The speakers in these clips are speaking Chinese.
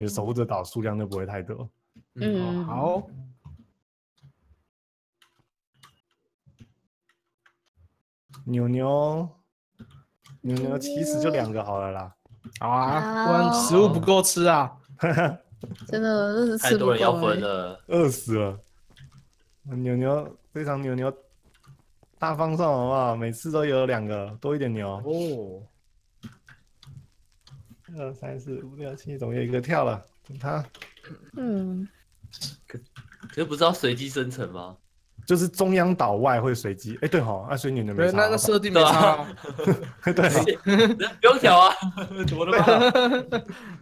你的守护者岛数量就不会太多。嗯，好，牛牛，牛牛其实就两个好了啦。好啊，不然食物不够吃啊。真的真是吃不太多人要。分了。饿死了。牛牛非常牛牛，大方上好不好？每次都有两个，多一点牛。哦，二三四五六七，总有一个跳了。等他。嗯，可是不知道随机生成吗？就是中央岛外会随机。哎，对哈，啊，所以牛牛没对，差那个设定没差 啊。对，不用调啊，怎么？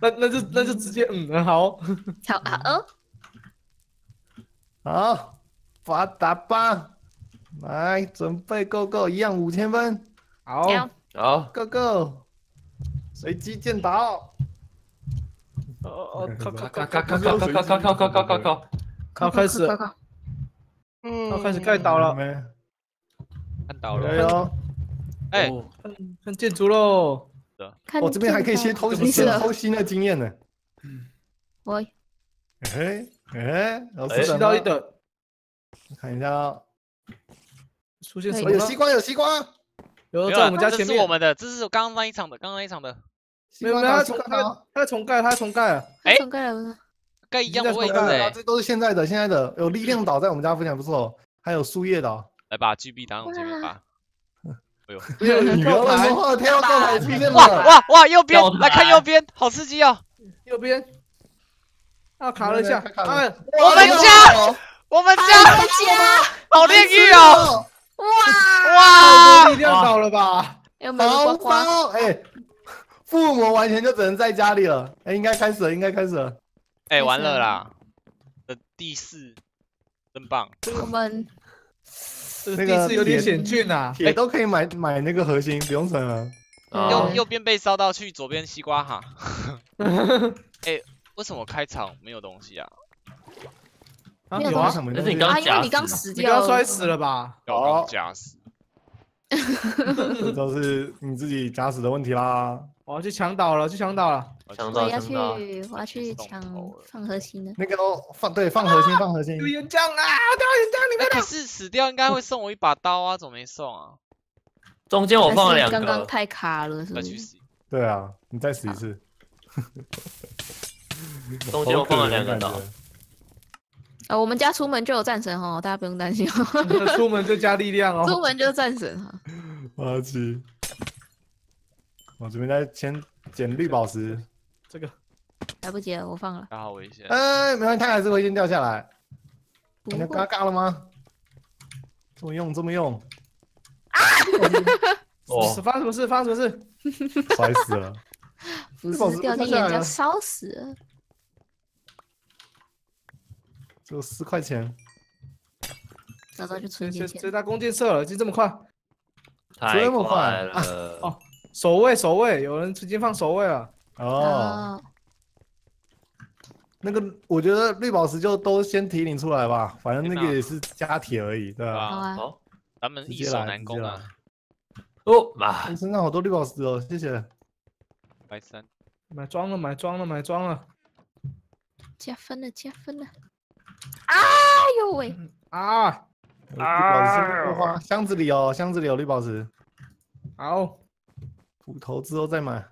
那那就那就直接嗯好，好啊，嗯，好，发达吧，来准备 go go，一样五千分。好，好，，go go，随机建岛。哦哦，靠靠靠靠靠靠靠靠靠靠靠靠靠靠！靠，开始。了，快快，要开始盖岛了，没？看到了，哎呦！哎，哦。看建筑喽。看我这边还可以先偷先没事了偷新的经验呢。我哎哎，老哎。师等到一等，看一下。出现什么？有？西瓜，有西瓜，有在我们家这前面，是我们的，这是刚刚那一场的，刚刚那一场的，没有没有，他西重盖。他在重盖，他在重盖了。哎重盖了，盖一样的位置这都是现在的，现在的有力量岛在我们家非常不错，还有树叶岛。来把 GB 打我这边吧。你不要乱说话，天要告台出现哇了。哇哇，右边来看右边，好刺激哦！右边，啊卡了一下，对对对哎，我们家我们家好炼狱哦！哇哇多力量岛了吧？有没有好呱呱？棒！哎，附魔完全就只能在家里了。哎，应该开始了，应该开始了。哎，完了啦！的第四，真棒！我们这个那个地势有点险峻啊。铁都可以买买那个核心，不用存了。右哦右边被烧到去左边西瓜哈。哎，为什么开场没有东西啊？啊有啊什么但是你啊，刚因为你刚死掉，你刚摔死了吧？刚假死。这都是你自己假死的问题啦。我要去抢岛了，去抢岛了。抢我要去我要去抢放核心的。那个都，放对放核心，放核心有。岩浆啊！掉岩浆里面哎可是死掉应该会送我一把刀啊，怎么没送啊？中间我放了两个，刚刚太卡了，是不是？再去死！对啊，你再死一次。中间我放了两个好可怜的感岛觉，呃，我们家出门就有战神哦，大家不用担心。出门就加力量哦 出哦。门就是战神哈。垃圾。我这边在先捡绿宝石。这个来不及了，我放了。刚好危险。哎，没关系，它还是会先掉下来。不你要会嘎嘎了吗？这么用，这么用，哦是，发生什么事？发生什么事？摔死了。不是掉进眼浆掉下来了烧死了。只有四块钱。早早就存进钱。最大弓箭射了，就这么快。这么快快啊了哦，守卫，守卫，有人直接放守卫了。哦，哦，那个我觉得绿宝石就都先提领出来吧，反正那个也是加铁而已，对吧？好啊，好咱们易守难攻啊！哦妈我，身上好多绿宝石哦，谢谢。白三，买装了，买装了，买装了。加分了，加分了。哎呦喂，啊，绿宝石不花，箱子里哦，箱子里有绿宝石，好，斧头之后再买。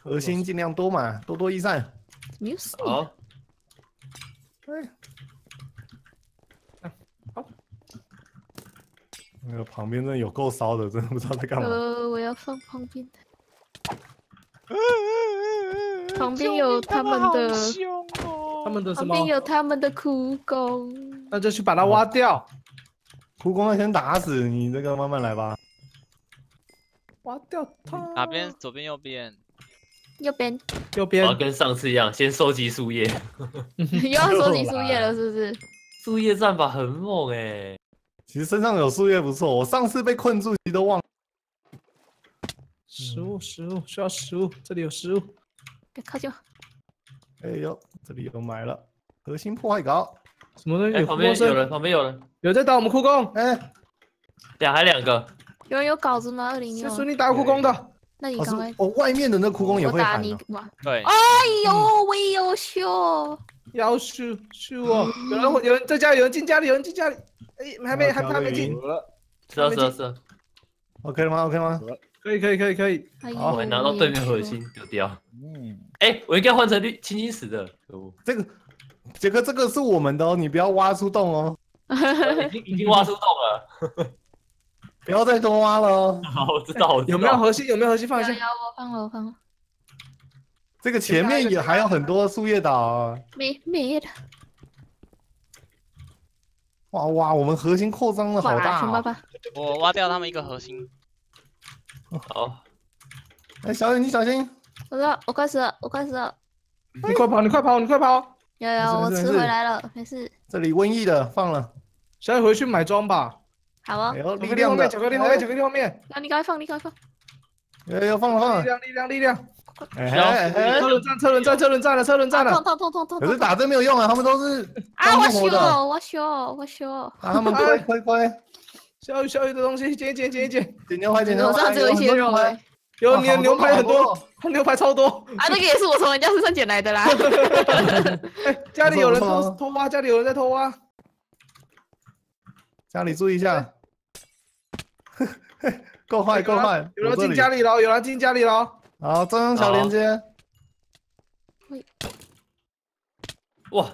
核心尽量多买，多多益善。没有事。好，对。那个旁边那有够烧的，真的不知道在干嘛。呃，我要放旁边的。旁边有他们的！他们的什么旁边？有他们的苦工。那就去把它挖掉，苦工要先打死你，这个慢慢来吧。挖掉它。哪边？？左边、右边？右边右边跟上次一样，先收集树叶，又要收集树叶了，是不是？树叶战法很猛哎，其实身上有树叶不错，我上次被困住，其实都忘了。食物，食物，需要食物，这里有食物。别靠近我。哎呦，这里有埋了核心破坏稿。什么东西？旁边有人，旁边有人，有在打我们哭工，哎，两还两个，有人有稿子吗？二零一是。孙你打哭工的。那你赶快，哦，外面的那哭工也会喊哦。你哇！对，哎呦，我也优秀，要秀秀哦！有人有人在家里，有人进家里，有人进家里。哎，还没还还没进，死了死了死了，OK 了吗？OK 吗？可以可以可以可以。哎呦，好拿到对面核心丢掉。嗯，哎，我应该换成绿青青石的，可恶这个杰克，这个是我们的哦，你不要挖出洞哦，已经已经挖出洞了。不要再多挖了哦。好，我知道，我知道有没有核心？有没有核心放一下？我放了，我放了，这个前面也还有很多树叶岛啊。没没了，哇哇，我们核心扩张的好，大哦。熊爸爸，我挖掉他们一个核心。好，哎，小雨你小心，我知道，我快死了，我快死了，你快跑！你快跑！你快跑！有有，我吃回来了，没事，这里瘟疫的放了，小雨回去买装吧。好哦哎，呦，巧克力量的，巧克力后面，巧克力后面。那你赶快放，你赶快放，哎呦，放了放了，力量，力量，力量！哎哎哎车轮战，车轮战，车轮战了，车轮战了。痛痛痛痛，痛可是打这没有用啊，他们都是啊，我刚复活的，修，我修，我修，啊，他们亏亏亏，小雨，小雨的东西，捡一捡，捡一捡。点牛排捡牛排，我上只有一些肉哎，有你的牛排很多，好他牛排超多。啊，那个也是我从人家身上捡来的啦，哎，家里有人偷偷挖，家里有人在偷挖。家里注意一下，够坏够坏，有人进家里了，有人进家里了。好，中央桥连接，哇，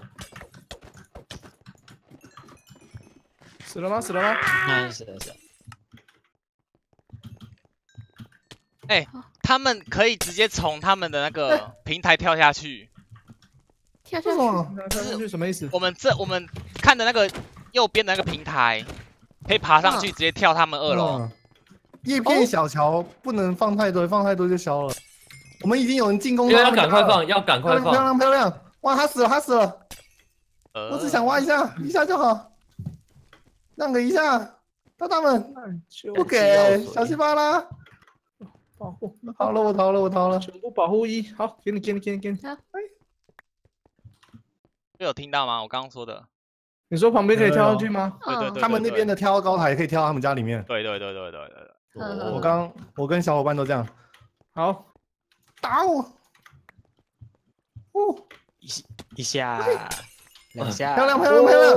死了吗？死了吗？那是的是的，他们可以直接从他们的那个 平台跳下去。跳下去，为什么？跳上去什么意思？我们这我们看的那个右边的那个平台，可以爬上去直接跳他们二楼。嗯叶片小桥不能放太多，放太多就消了。我们已经有人进攻了要赶快放，要赶快放漂。亮漂亮！哇，他死了他死了，呃我只想挖一下，一下就好，让个一下，让他们不给，小气巴拉。保护，好了我逃了我逃了，全部保护一。好，给你，给你，给你，给你。哎有听到吗？我刚刚说的。你说旁边可以跳上去吗？对对对，他们那边的跳高台可以跳到他们家里面。对对对对对对对。嗯我刚我跟小伙伴都这样好，打我，哦，一下两下，漂亮漂亮漂亮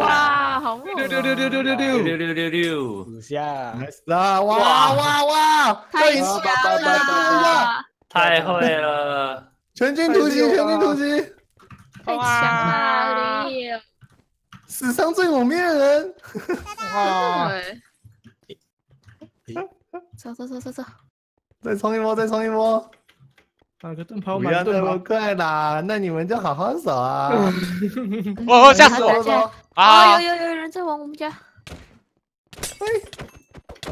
哇，好猛六六六六六六六六。六六六，五下，，nice 啊！哇哇哇！太对强了，太会了！全军突击，全军突击，太强了，李史上最猛面人。哇！对，走走走走走，再冲一波，再冲一波！打个盾牌，不要那么。快啦，那你们就好好守啊！哦吓死我打架啊啊！有有有人在往我们家，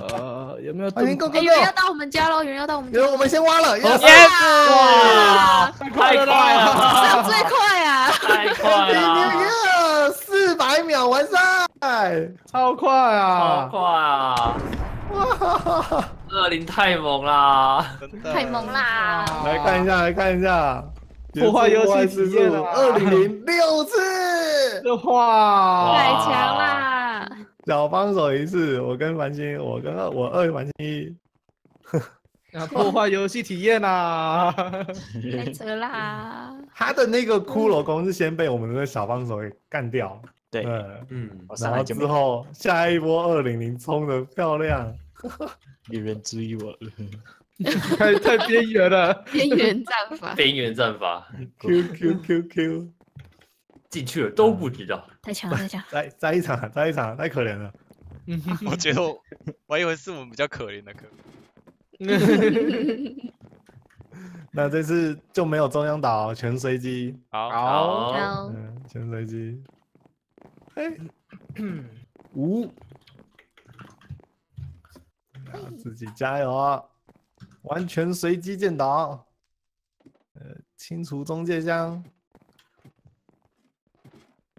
呃，有没有快点盾 go 哎，go 有人要到我们家喽，有人要到我们家因为，我们先挖了，yes！！Yes！哇，太快了最快啊！太快了！耶！四百秒完赛！超快好啊！快啊！哇！二零太猛啦！太猛！啦！来看一下，来看一下，破坏游戏体验啊二零零六次，这话太强啦！小帮手一次，我跟繁星，我跟二，我二繁星一，啊，破坏游戏体验啦！太扯啦！他的那个骷髅弓是先被我们的小帮手给干掉，对，嗯，嗯，然后之后下一波二零零冲的漂亮，有人注意我了，太太边缘了。边缘战法边缘战法 Q Q Q Q，进去了都不知道。太强了，太强了！再再一场，再一场，太可怜了。我觉得我我以为是我们比较可怜的可能。那这次就没有中央岛，全随机，好，好，嗯，全随机。嘿，五，啊自己加油啊！完全随机建岛，呃，清除中介箱，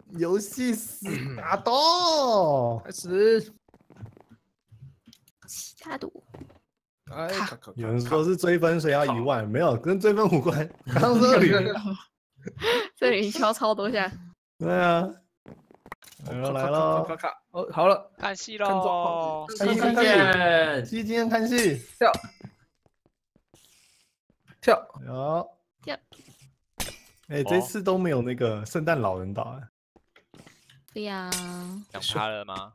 游戏死 打斗，开始。其他赌哎，有人说是追分，所以要一万，没有跟追分无关，刚刚 是二零。这里敲超多下，对啊，来了。来了卡，卡卡哦，好了，看戏喽况！看戏看戏，见，鸡今天看戏，跳，有。跳。哎，这次都没有那个圣诞老人岛啊。对呀，想他了吗？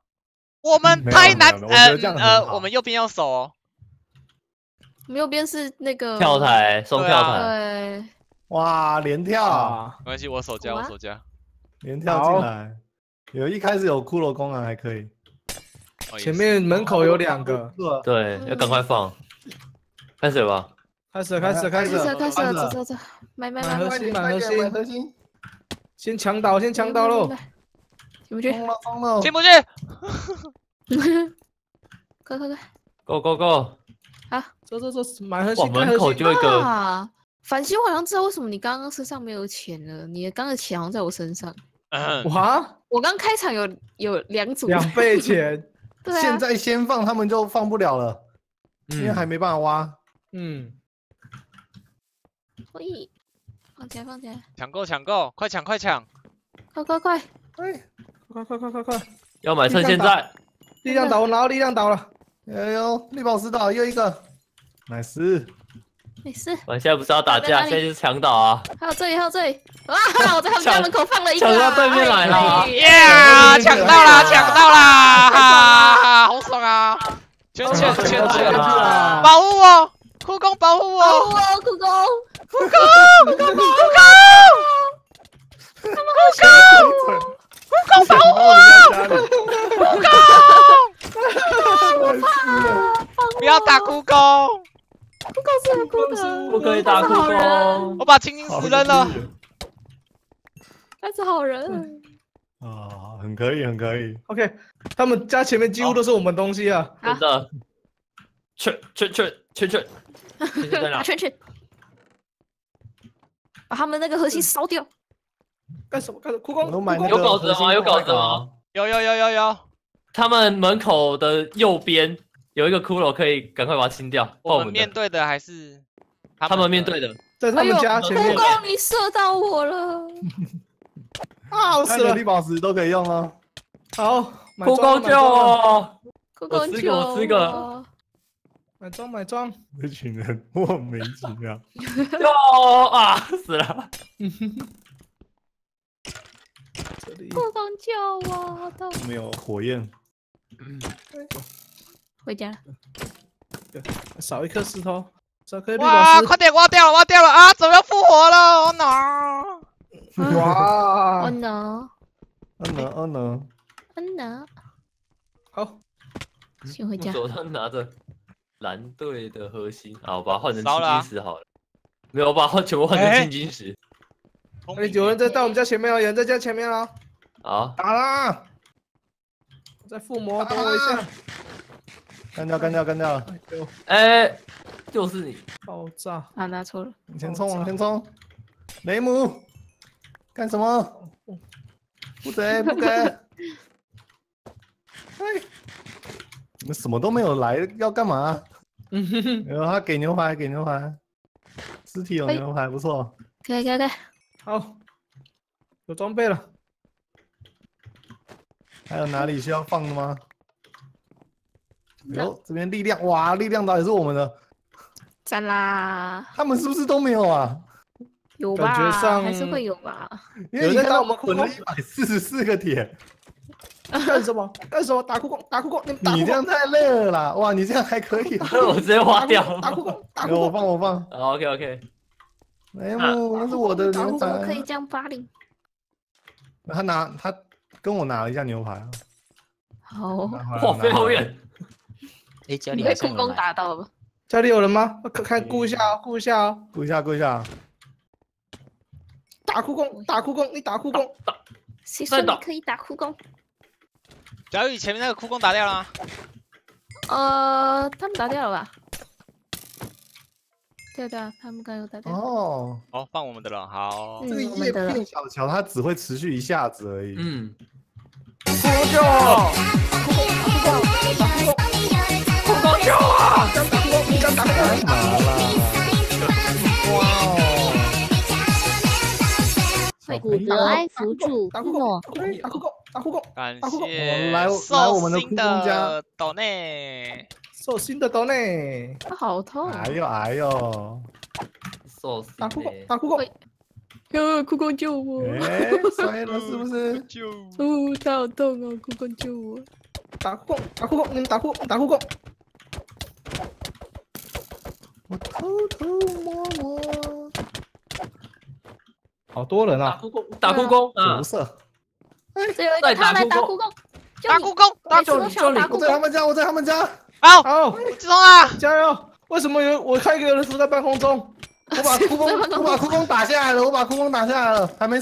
我们太难，呃呃，我们右边要守哦。右边是那个跳，台双对啊跳台，对，哇，连跳，啊，没关系，我守家，我守家。连跳进来。有一开始有骷髅功能还可以。哦前面门口有两个，对，要赶快放，开始吧？开始开始了开开始开始走走走，买买买核买买，心买核心，核心，先抢岛先抢岛喽，来，进不去！进不去。快快快，Go go go！好。走走走，买核哇，心门口就，一个，啊！反星，我好像知道为什么你刚刚身上没有钱了，你的刚刚的钱好像在我身上。嗯哇，我刚开场有有两组，两倍钱，对啊。现，在先放他们就放不了了，因为嗯还没办法挖。嗯，可以放起来放起来，抢购抢购，快抢快抢！快快快！哎，快快快快快，要买趁现在。力量岛，我拿到力量倒了，哎呦，绿宝石岛又一个，nice！没事，我们现在不是要打架，现在是抢岛啊！还有这里还有这里，哇！我在他们家抢门口放了一个啊，抢到对面来了哎耶，抢到啦，抢到啦！哈哈，好爽啊！圈圈圈圈，了保护我，护工保护我！哦，苦工，护工保护我！不要打苦工，苦工是苦工，不可以打他是好人我把青青死扔了。他是好人。啊，很可以，很可以。，OK，他们家前面几乎都是我们东西啊，真的。圈圈圈圈圈，圈圈在哪？打 圈圈，把他们那个核心烧掉。干什么干什么？苦我工，都买那个有稿子吗有稿子吗有有有有有，他们门口的右边有一个骷髅，可以赶快把它清掉。我们面对的还是他们面对的。在他们家前面苦工，你射到我了。啊，我死了绿，宝石都可以用啊。好，买哭装公救！我！苦工我吃个救我吃个买装买装，这群人莫名其妙。哟啊！死了！这里苦工救我，都没有火焰，回家了。少一颗石头，少颗绿哇，宝石，快点挖掉了，挖掉了啊！怎么要复活了？Oh no！哇哦，no，嗯呢嗯呢，嗯呢，好，先回家。我手上拿着蓝队的核心，啊，我把它换成金石好了。没有，我把它全部换成金石。哎，有人在到我们家前面了，有人在家前面了，好，打啦！在附魔，等我一下，干掉干掉 干掉！哎就是你，爆炸，啊，拿错了。往前冲往前冲！雷姆，干什么？不给不给！哎，你们什么都没有来，要干嘛？嗯他给牛排给牛排，尸体有哎牛排不错。可以可以可以。好，有装备了，还有哪里需要放的吗？有这边力量哇，力量岛也是我们的，赞啦，他们是不是都没有啊？有吧？感觉上还是会有吧？因为你看到有在打我们滚了一百四十四个铁，干什么干什么？打酷工，打酷工，你你这样太累了啦！哇，你这样还可以啊。我直接挖掉。打酷工，打酷有我工，放我放，OK OK，雷姆那是我的牛怎么可以排。这样霸凌？他拿他跟我拿了一下牛排啊，好，哇，飞好。远。哎，家你里被空工还剩人来打到了。家里有人吗？看看顾一下哦，顾一下哦，跪下顾一下，打酷工，打酷工，你打酷工，谁说你可以打苦工？小雨前面那个哭工打掉了吗？呃，他们打掉了吧？对对啊，他们刚刚有打掉。哦，哦，放我们的了，好。嗯这个叶片小乔它只会持续一下子而已。嗯，干嘛啦？哇哦！小会朋友老爱辅助，打酷工，打酷工，打酷工，打酷工，感谢来来我们的哭公家的斗内，受新的刀呢，他好痛。哎呦哎呦！受死打酷狗，打酷狗，会呃，酷狗救我！哎，摔了是不是？就哦，他好痛哦，酷狗救我！打酷狗，打酷狗，你们打酷打酷狗，我偷偷摸摸，好多人啊！打酷工，打酷工啊角！色，只有一个他打酷狗来打酷狗，救你打酷狗，打每次都想要打我酷狗，在他们家，我在他们家。好，好，志聪啊！加油！为什么有我看一个人浮在半空中？我把 哭工，我把哭工打下来了，我把哭工打下来了，还没